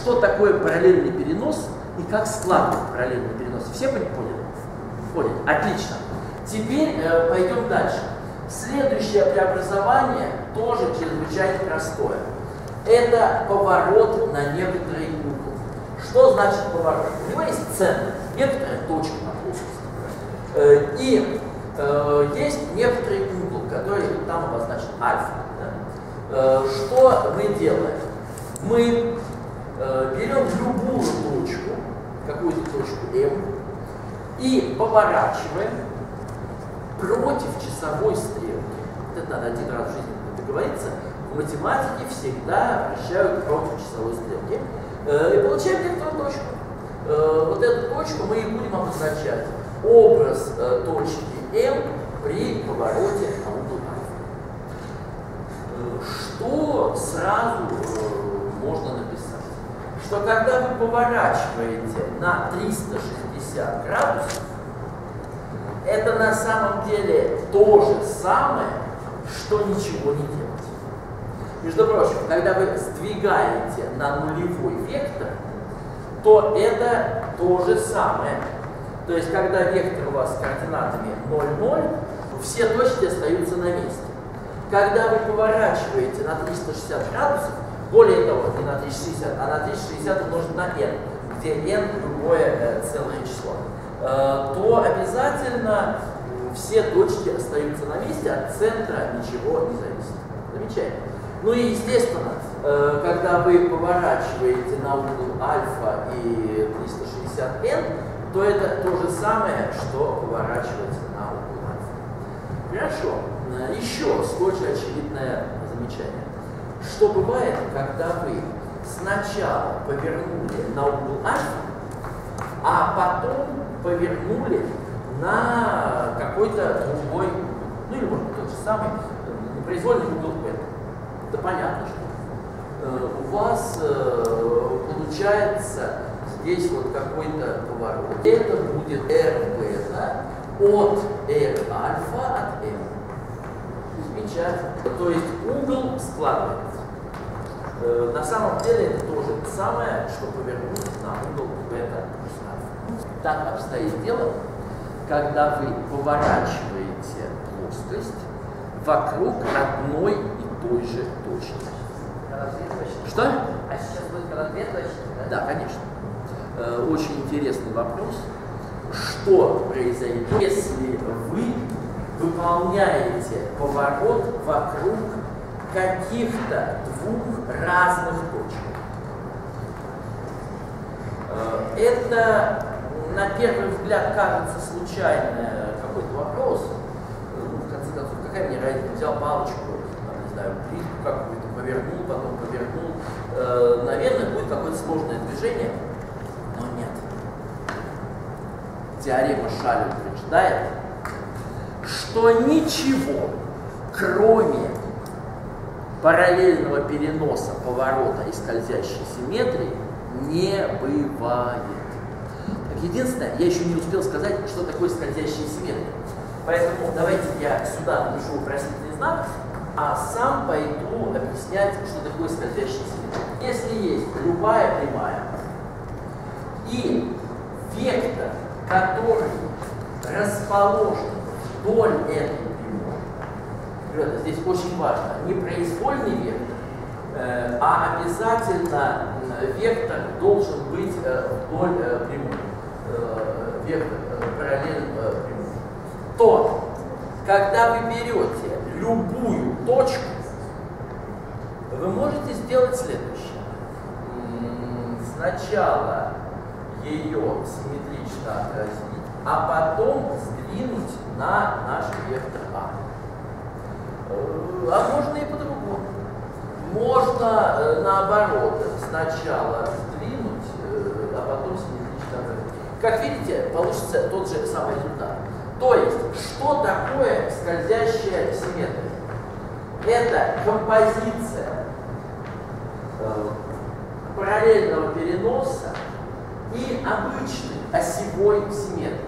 Что такое параллельный перенос и как складывать параллельный перенос? Все поняли? Поняли. Отлично. Теперь э, пойдем дальше. Следующее преобразование тоже чрезвычайно простое. Это поворот на некоторый угол. Что значит поворот? У него есть центр, некоторая точка на плоскости. Э, и э, есть некоторый угол, который там обозначен альфа. Да? Э, что мы делаем? Мы берем любую точку, какую-то точку M, и поворачиваем против часовой стрелки. Это надо один раз в жизни договориться. В математике всегда вращают против часовой стрелки. Э, и получаем некоторую точку. Э, вот эту точку мы и будем обозначать. Образ э, точки M при повороте на угол. Что сразу? Что когда вы поворачиваете на 360 градусов, это на самом деле то же самое, что ничего не делать. Между прочим, когда вы сдвигаете на нулевой вектор, то это то же самое. То есть, когда вектор у вас с координатами 0, 0, все точки остаются на месте. Когда вы поворачиваете на 360 градусов, более того, на 360, а на 360 умножить на n, где n любое э, целое число, э, то обязательно все точки остаются на месте, от центра ничего не зависит. Замечательно. Ну и естественно, э, когда вы поворачиваете на угол альфа и 360n, то это то же самое, что поворачивать на угол альфа. Хорошо. Э, Еще же очевидное замечание. Что бывает, когда вы сначала повернули на угол альфа, а потом повернули на какой-то другой, ну или может тот же самый, непроизвольный угол бета да понятно, что э, у вас э, получается здесь вот какой-то поворот. Это будет r бета от r альфа от m. Замечательно. То есть угол складывается. Э, на самом деле это тоже самое, что повернуть на угол бета плюс альфа. Так обстоит дело, когда вы поворачиваете плоскость вокруг одной и той же точки. Что? А сейчас будет когда две точки, да? Да, конечно. Э, Очень интересный вопрос. Что произойдет, если вы выполняете поворот вокруг каких-то двух разных точек? Э, Это, на первый взгляд, кажется случайный какой-то вопрос. Ну, в конце концов, какая мне разница? Взял палочку, там, не знаю, плитку какую-то, повернул, потом повернул. Э, Наверное, будет какое-то сложное движение, но нет. Теорема Шаля утверждает, что ничего, кроме параллельного переноса поворота и скользящей симметрии, не бывает. Так, единственное, я еще не успел сказать, что такое скользящая симметрия. Поэтому давайте я сюда напишу вопросительный знак, а сам пойду объяснять, что такое скользящая симметрия. Если есть любая прямая и вектор, который расположен вдоль этой ребята, здесь очень важно, не произвольный вектор, э, а обязательно э, вектор должен быть э, вдоль прямой, вектор параллельно прямой, то когда вы берете любую точку, вы можете сделать следующее. Сначала ее симметрично отразить, а потом сдвинуть на наш вектор А. А можно и по-другому. Можно э, наоборот сначала сдвинуть, э, а потом симметрично отразить. Как видите, получится тот же самый результат. То есть, что такое скользящая симметрия? Это композиция э, параллельного переноса и обычной осевой симметрии.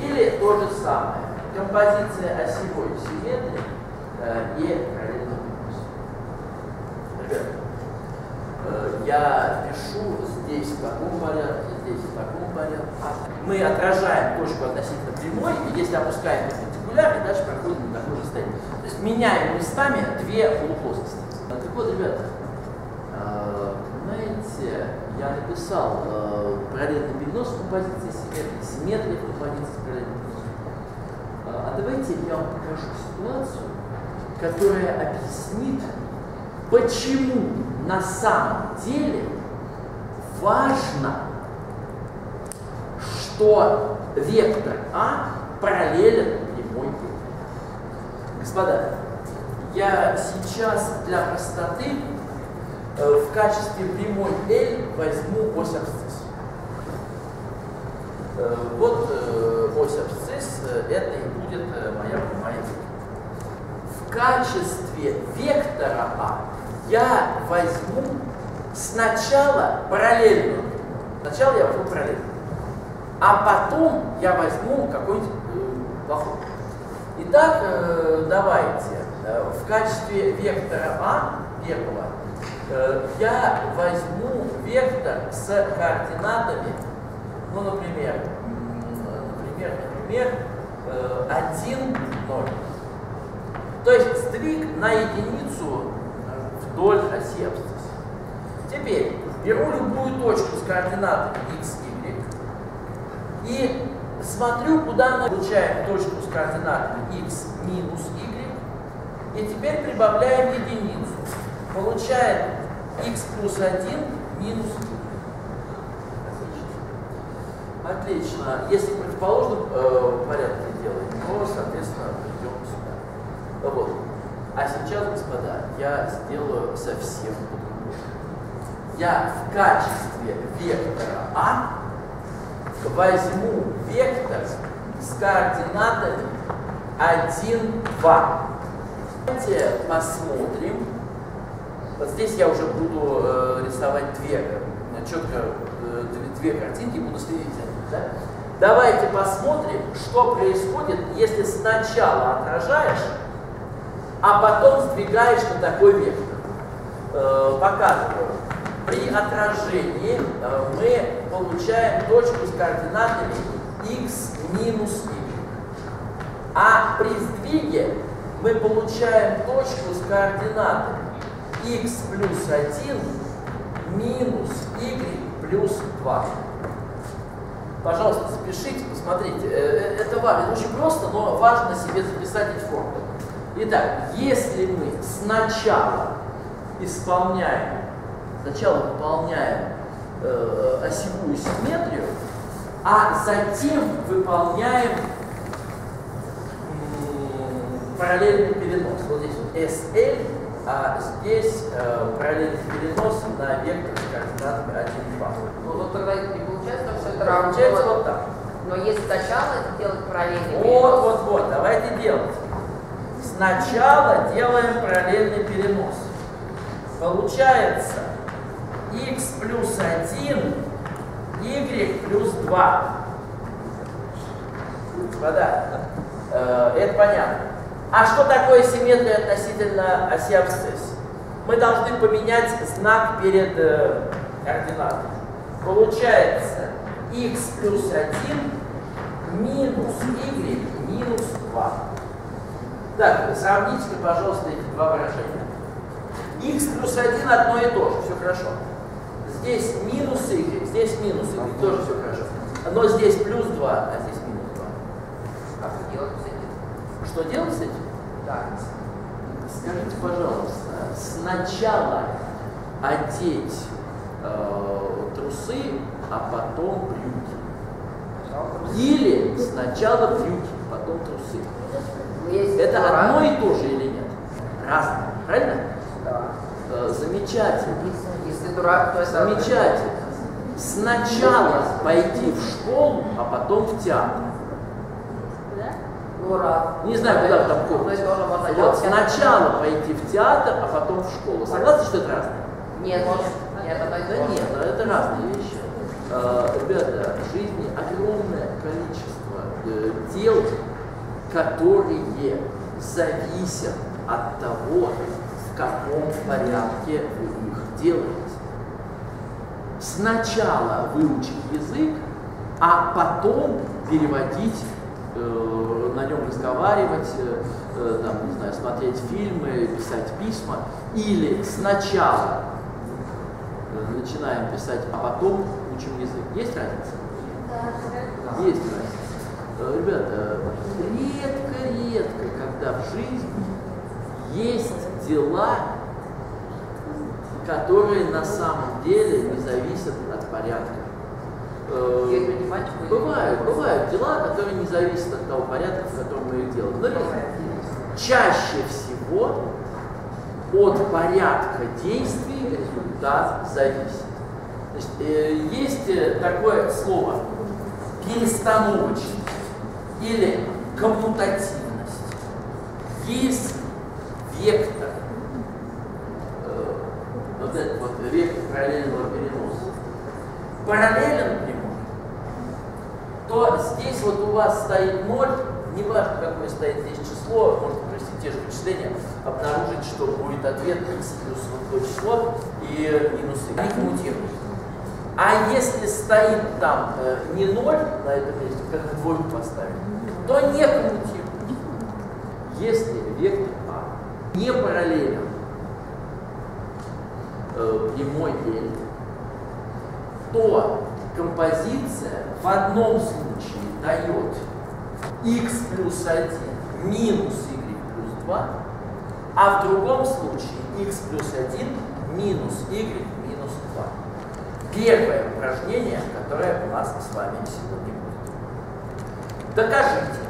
Или то же самое, композиция осевой симметрии и параллельного переноса. Ребята, э, я пишу здесь в таком порядке, здесь в таком порядке. Мы отражаем точку относительно прямой, и если опускаем перпендикуляр, и дальше проходим на такое же расстояние. То есть меняем местами две полуплоскости. Так вот, ребята, э, знаете, я написал э, параллельный перенос в композиции симметрии, симметрия в композиции с параллельным переносом. А давайте я вам покажу ситуацию, которая объяснит, почему на самом деле важно, что вектор А параллелен прямой B. Господа, я сейчас для простоты э, в качестве прямой L возьму ось абсцисс. Э, вот э, ось абсцисс, это и будет моя В качестве вектора А я возьму сначала параллельную. Сначала я возьму параллельную. А потом я возьму какой-нибудь э, плохой. Итак, э, давайте. Э, в качестве вектора А, первого, я возьму вектор с координатами, ну, например, например, например, э, 1, 0. То есть сдвиг на единицу вдоль оси абсцисса. Теперь беру любую точку с координатами x, y и смотрю, куда мы получаем точку с координатами x минус y, и теперь прибавляем единицу. Получаем x плюс 1 минус y. Отлично. Отлично. Если в противоположном э, порядке делаем, то, соответственно, идем сюда. Вот. А сейчас, господа, я сделаю совсем по-другому. Я в качестве вектора А возьму вектор с координатами 1, 2. Давайте посмотрим. Вот здесь я уже буду э, рисовать две, э, четко э, две картинки, буду следить за ними. Да? Давайте посмотрим, что происходит, если сначала отражаешь а потом сдвигаешь на такой вектор. Э, показываю. При отражении э, мы получаем точку с координатами x минус y. А при сдвиге мы получаем точку с координатами x плюс 1 минус y плюс 2. Пожалуйста, запишите, посмотрите. Э, это важно, очень просто, но важно себе записать эти формулы. Итак, если мы сначала исполняем, сначала выполняем э, осевую симметрию, а затем выполняем э, параллельный перенос. Вот здесь вот SL, а здесь э, параллельный перенос на вектор с координатами 1, 2. Ну вот тогда не получается, что это равно. Получается вот так. Но если сначала делать параллельный вот, перенос... Вот, вот, вот, давайте делать. Сначала делаем параллельный перенос. Получается x плюс 1, y плюс 2. Господа, э, это понятно. А что такое симметрия относительно оси абсцисс? Мы должны поменять знак перед э, координатой. Получается x плюс 1 минус y минус 2. Так, сравните, пожалуйста, эти два выражения. x плюс 1 одно и то же, все хорошо. Здесь минус y, здесь минус y, тоже все хорошо. Но здесь плюс 2, а здесь минус 2. А что делать с этим? Что делать с этим? Да. Скажите, пожалуйста, сначала одеть э, трусы, а потом брюки. Или сначала брюки, потом трусы. Есть Это дурак. одно и то же или нет? Разное, правильно? Да. Э, замечательно. Если дурак, то это... Замечательно. Сначала пойти в школу, а потом в театр. Дурак. Не знаю, куда вы там Ну, ходите. Вот сначала пойти в театр, а потом в школу. Согласны, что это разное? Нет, нет, нет, это Да не нет, это разные вещи. Э, Ребята, в жизни огромное количество э, дел, которые зависят от того, в каком порядке вы их делаете. сначала выучить язык, а потом переводить, э, на нем разговаривать, э, э, там, не знаю, смотреть фильмы, писать письма, или сначала начинаем писать, а потом учим язык. Есть разница? Есть разница. Э, Ребята, редко-редко, когда в жизни есть дела, которые на самом деле не зависят от порядка. Э, Бывают, бывают дела, которые не зависят от того порядка, в котором мы их делаем. Но чаще всего от порядка действий результат зависит. Значит, есть э, такое слово перестановочность или коммутативность. Есть вектор, э, вот этот вот вектор параллельного переноса, параллелен прямой, то здесь вот у вас стоит ноль, неважно какое стоит здесь число, можно провести те же вычисления, обнаружить, что будет ответ x плюс вот то число и минус y. Они коммутируют. А если стоит там э, не ноль на этом месте, как двойку поставить, то не коммутирует. Если вектор А не параллелен э, прямой L, то композиция в одном случае дает x плюс 1 минус y плюс 2, а в другом случае x плюс 1 минус y минус 2. Первое упражнение, которое у нас с вами сегодня будет. Докажите,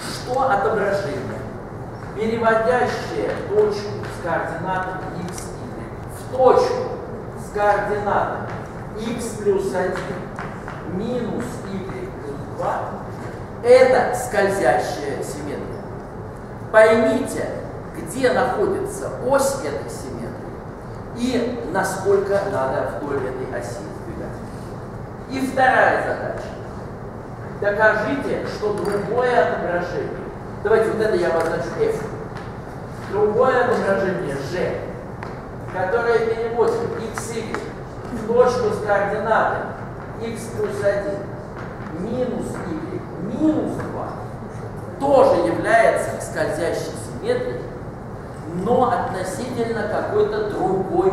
что отображение, переводящее точку с координатами x, y в точку с координатами x плюс 1 минус y плюс 2, это скользящая симметрия. Поймите, где находится ось этой симметрии и насколько надо вдоль этой оси сдвигать. И вторая задача. Докажите, что другое отображение, давайте вот это я обозначу F, другое отображение G, которое переводит x, y. В точку с координатами. X плюс 1 минус y. Минус 2, тоже является скользящей симметрией, но относительно какой-то другой.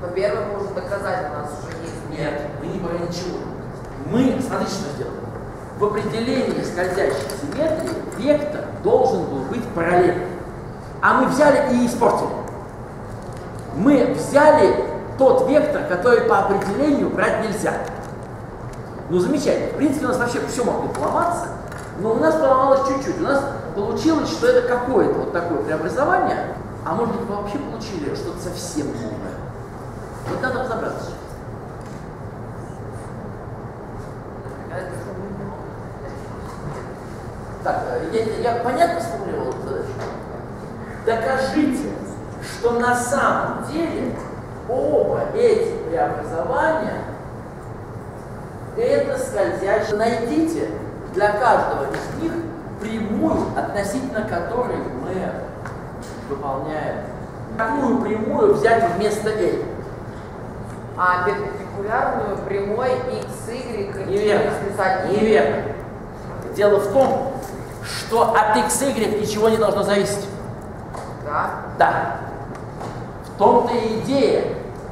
Но первое можно доказать, у нас уже есть. Нет, мы не говорим ничего. Мы, смотрите, что сделали. В определении скользящей симметрии вектор должен был быть параллельным. А мы взяли и испортили. Мы взяли тот вектор, который по определению брать нельзя. Ну, замечательно. В принципе, у нас вообще все могло поломаться, но у нас поломалось чуть-чуть. У нас получилось, что это какое-то вот такое преобразование, а может быть, вообще получили что-то совсем новое. Вот надо разобраться. Так, э, я, я понятно сформулировал эту задачу? Докажите, что на самом деле оба эти преобразования это скользящие. Найдите для каждого из них прямую, относительно которой мы выполняем. Какую прямую взять вместо L? А перпендикулярную прямой x, y Неверно. плюс 1. Неверно. Дело в том, что от x, y ничего не должно зависеть. Да. Да. В том-то и идея,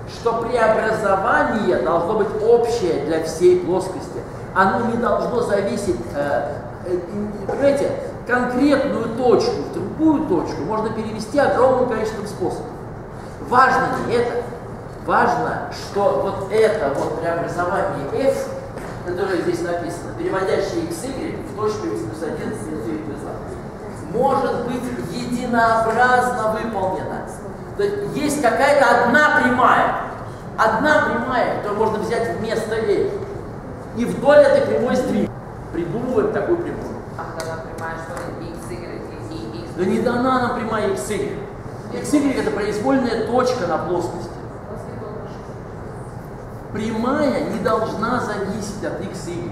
что преобразование должно быть общее для всей плоскости. Оно не должно зависеть, э, э, понимаете, конкретную точку в другую точку можно перевести огромным количеством способов. Важно не это. Важно, что вот это вот преобразование f, которое здесь написано, переводящее x, y в точку x плюс 1 с y плюс 2, может быть единообразно выполнено. То есть есть какая-то одна прямая, одна прямая, которую можно взять вместо L. И вдоль этой прямой сдвиг. Придумываем такую прямую. А когда она прямая, что x, y и x. Да не дана нам прямая XY. XY это произвольная точка на плоскости. Прямая не должна зависеть от XY.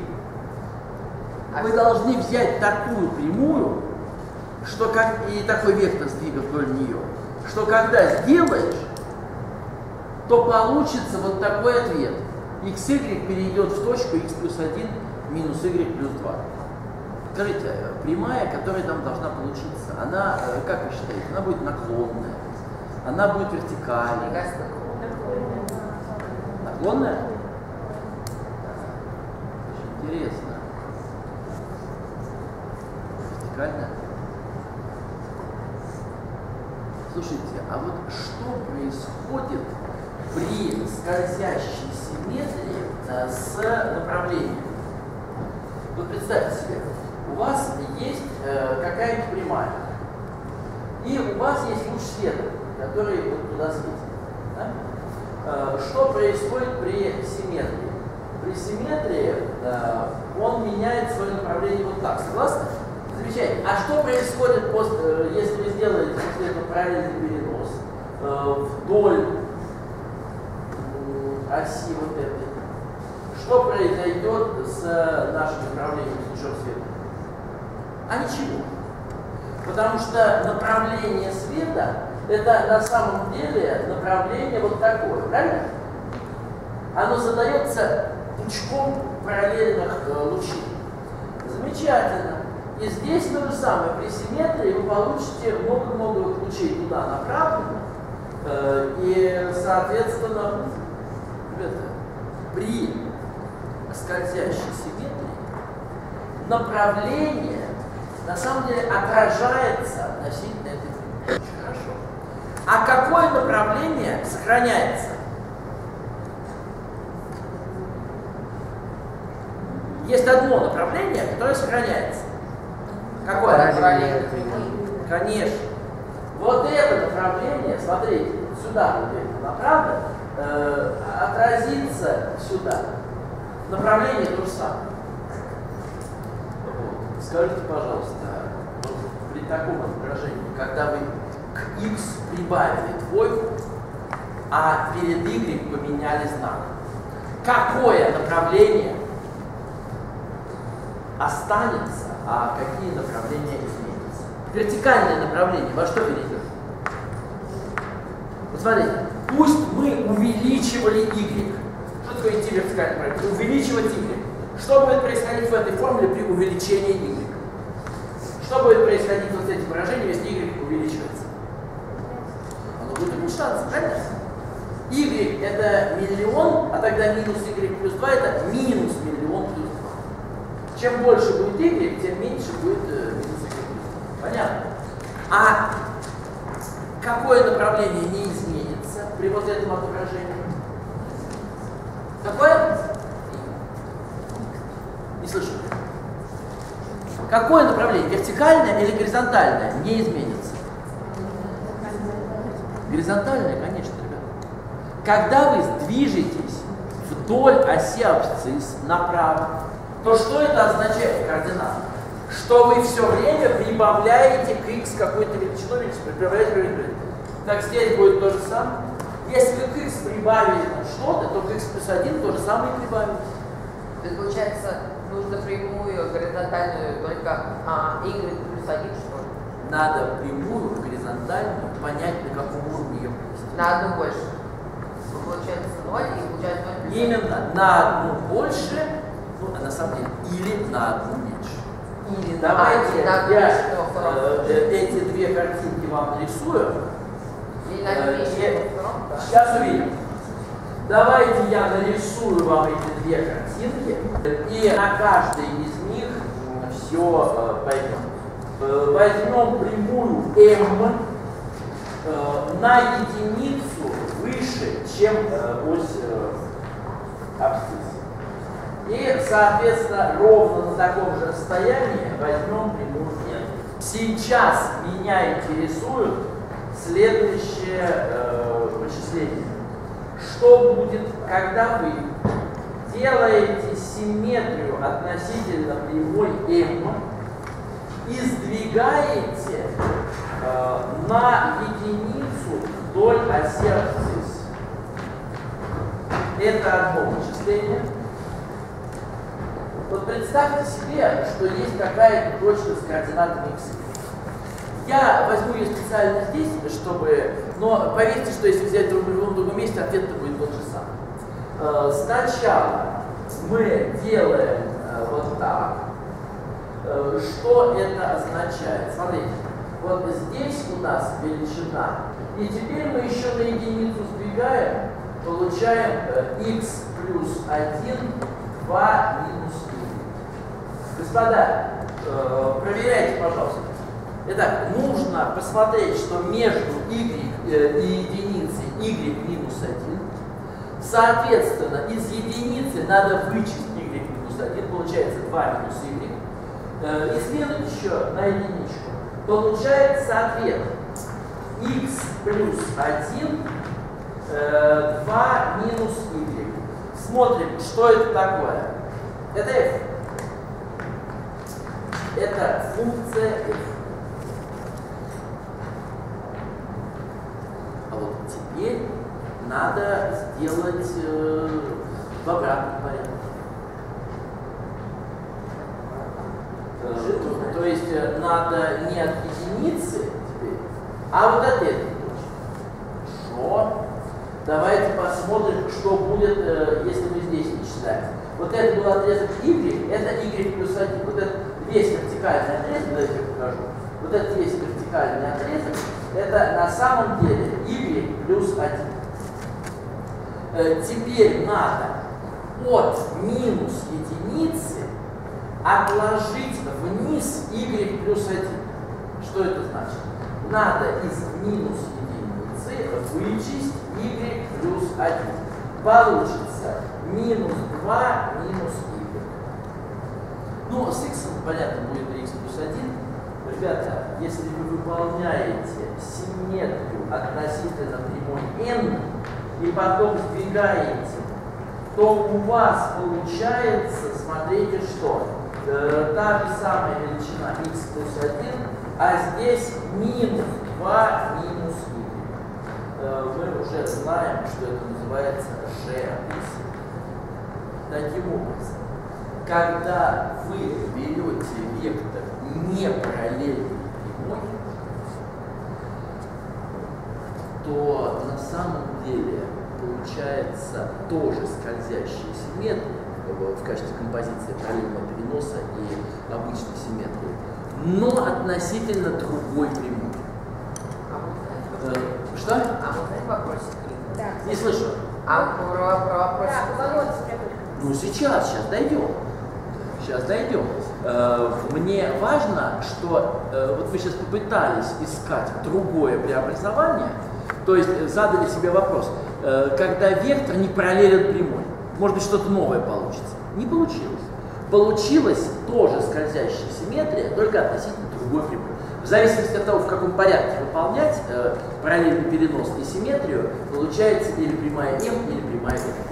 Вы должны взять такую прямую, что как и такой вектор сдвига вдоль нее, что когда сделаешь, то получится вот такой ответ. Xy перейдет в точку x плюс 1 минус y плюс 2. Скажите, прямая, которая там должна получиться, она, э, как вы считаете, она будет наклонная, она будет вертикальная? Наклонная? Очень интересно. Вертикальная? Слушайте, а вот что происходит при скользящей симметрии э, с направлением? Вот представьте себе, у вас есть э, какая-нибудь прямая, и у вас есть луч света, который вот туда светит. Да? Э, что происходит при симметрии? При симметрии он меняет свое направление вот так. Согласны? Замечательно. А что происходит, после, если вы сделаете после этого параллельный перенос вдоль оси вот этой? Что произойдет с нашим направлением лучом света? А ничего. Потому что направление света это на самом деле направление вот такое, правильно? Оно задается пучком параллельных э, лучей. Замечательно. И здесь то же самое. При симметрии вы получите много-много лучей туда направлено. Э, и, соответственно, это, при скользящей симметрии направление на самом деле отражается относительно этой Очень хорошо. А какое направление сохраняется? Есть одно направление, которое сохраняется. Какое? Направление Конечно. Вот это направление, смотрите, сюда направлено, э, отразится сюда. Направление то же самое. Вот. Скажите, пожалуйста, вот при таком изображении, когда вы к x прибавили двойку, а перед y поменяли знак, какое направление останется, а какие направления изменятся? Вертикальное направление во что перейдет? Вот смотрите, пусть мы увеличивали y. Что такое идти направление? Увеличивать y. Что будет происходить в этой формуле при увеличении y? Что будет происходить вот с этим выражением, если y увеличивается? Оно будет уменьшаться, правильно? y это миллион, а тогда минус y плюс 2 это минус миллион плюс 2. Чем больше будет y, тем меньше будет э, минус y плюс 2. Понятно? А какое направление не при вот этом отображении? Какое? Не слышу. Какое направление? Вертикальное или горизонтальное? Не изменится. Горизонтальное, конечно, ребята. Когда вы движетесь вдоль оси абсцисс направо, то что это означает координат? Что вы все время прибавляете к x какой-то величину, прибавляете, прибавляете. Так здесь будет то же самое. Если к x прибавили что-то, то к x плюс 1 то же самое и прибавите. То есть, получается, нужно прямую горизонтальную только а, y плюс 1, что ли? Надо прямую, горизонтальную, понять, на каком уровне ее провести. На одну больше. Ну, Получается 0 и получается 0 плюс 1. Именно на одну больше, ну, а на самом деле, или на одну меньше. Или Давайте на одну я втором. э, э, эти две картинки вам нарисую. Сейчас увидим. Давайте я нарисую вам эти две картинки, и на каждой из них все поймем. Э, Возьмем прямую m э, на единицу выше, чем э, ось э, абсцисса. И, соответственно, ровно на таком же расстоянии возьмем прямую n. Сейчас меня интересует следующее э, вычисление. Что будет, когда вы делаете симметрию относительно прямой m и сдвигаете э, на единицу вдоль оси абсцисс. Это одно вычисление. Вот представьте себе, что есть какая-то точка с координатами x. Я возьму ее специально здесь, чтобы... Но поверьте, что если взять в любом другом месте, ответ будет тот же самый. Э, сначала мы делаем э, вот так. Э, что это означает? Смотрите, вот здесь у нас величина, и теперь мы еще на единицу сдвигаем, получаем x плюс 1, 2 минус y. Господа, проверяйте, пожалуйста. Итак, нужно посмотреть, что между y и единицей y минус 1 Соответственно, из единицы надо вычесть y минус 1, получается 2 минус y. Э, и следует еще на единичку. Получается ответ x плюс 1, 2 э, минус y. Смотрим, что это такое. Это f. Это функция f. А вот теперь надо сделать э, в обратном порядке. Э, то есть э, надо не от единицы теперь, а вот от этой. Хорошо. Давайте посмотрим, что будет, э, если мы здесь вычисляем. Вот это был отрезок y, это y плюс 1. Вот этот весь вертикальный отрезок, давайте я покажу. Вот этот весь вертикальный отрезок, это на самом деле y плюс 1. Э, теперь надо от минус единицы отложить вниз y плюс 1. Что это значит? Надо из минус единицы вычесть y плюс 1. Получится минус 2 минус y. Ну, с x, понятно, будет x плюс 1. Ребята, если вы выполняете симметрию относительно прямой n, и потом сдвигаете, то у вас получается, смотрите, что э, та же самая величина x плюс 1, а здесь минус 2 минус y. Э, мы уже знаем, что это называется g-опись. Таким образом, когда вы берете вектор не параллельный прямой, то на самом деле получается тоже скользящая симметрия в качестве композиции параллельного переноса и обычной симметрии, но относительно другой прямой. А вот, э, что? А вот этот вопросик? Да. Не слышу. А про, про вопросик? Да, ну сейчас, сейчас дойдем. Сейчас дойдем. Э, мне важно, что э, вот вы сейчас попытались искать другое преобразование, то есть задали себе вопрос, когда вектор не параллелен прямой, может быть что-то новое получится. Не получилось. Получилась тоже скользящая симметрия, только относительно другой прямой. В зависимости от того, в каком порядке выполнять э, параллельный перенос и симметрию, получается или прямая m, или прямая m.